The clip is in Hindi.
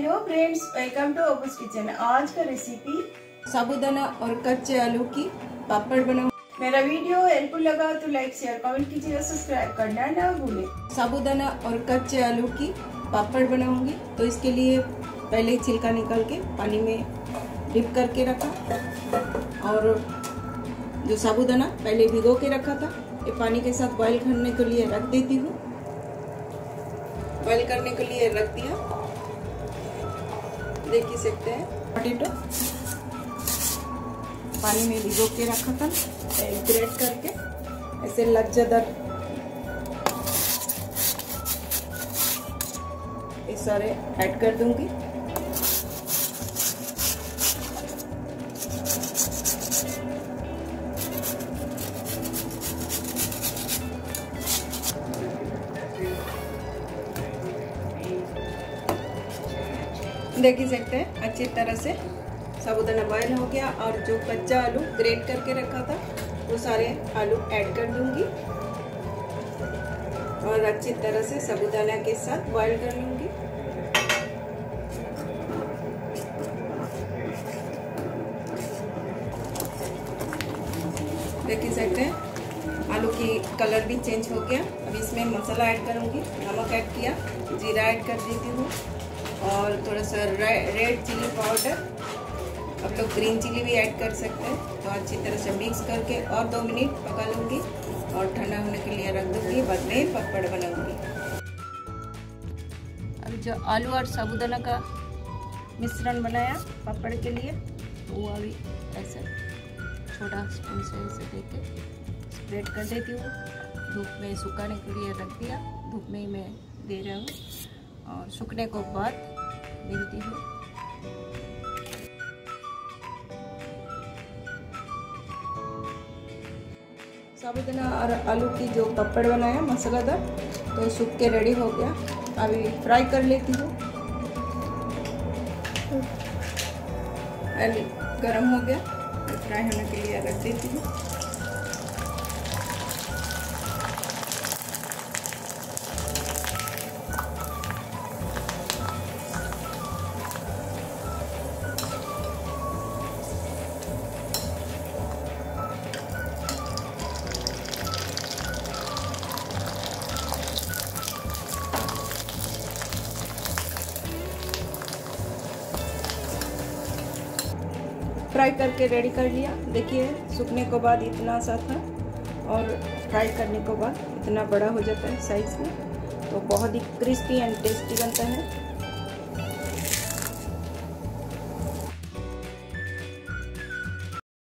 Hello friends welcome to Abu's kitchen आज का रेसिपी साबुदाना और कच्चे आलू की पापड़ बनाओ मेरा वीडियो हेल्पफुल लगा तो लाइक शेयर कमेंट कीजिए और सब्सक्राइब करना ना भूलें। साबुदाना और कच्चे आलू की पापड़ बनाऊँगी। तो इसके लिए पहले छिलका निकाल के पानी में डिप करके रखा। और जो साबुदाना पहले भिगो के रखा था, ये पानी के साथ बॉईल करने के लिए रख देती हूँ। बॉईल करने के लिए रख दिया। देख ही सकते हैं। पटेटो पानी में भिगो के रखा था। ग्रेट करके, ऐसे लज्जादार। ये सारे ऐड कर दूँगी। देख ही सकते हैं, अच्छी तरह से। साबुदाना बॉयल हो गया और जो कच्चा आलू ग्रेट करके रखा था, वो सारे आलू ऐड कर दूँगी। और अच्छी तरह से साबुदाना के साथ बॉयल कर लूँगी। देख ही सकते हैं, आलू की कलर भी चेंज हो गया। अब इसमें मसाला ऐड करूँगी, नमक ऐड किया, जीरा ऐड कर देती हूँ। और थोड़ा सा रेड चिली पाउडर आप लोग ग्रीन चिली भी ऐड कर सकते हैं। तो अच्छी तरह से मिक्स करके और दो मिनट पका लूँगी और ठंडा होने के लिए रख दूँगी। बाद में पकड़ बनाऊँगी। अब जो आलू और साबुदाना का मिश्रण बनाया पापड़ के लिए तो वो अभी ऐसे छोटा स्पून से ऐसे दे के स्प्रेड कर देती हूँ। धूप में सुखाने के लिए रख दिया। धूप में ही मैं दे रहा हूँ। और सूखने को बाद मिलती हूँ। साबुदाना और आलू की जो पपड़ बनाया मसालादार तो सूख के रेडी हो गया। अभी फ्राई कर लेती हूँ। गरम हो गया। फ्राई होने के लिए रख देती हूँ। फ्राई करके रेडी कर लिया। देखिए, सूखने के बाद इतना सा था और फ्राई करने के बाद इतना बड़ा हो जाता है साइज़ में। तो बहुत ही क्रिस्पी एंड टेस्टी बनता है।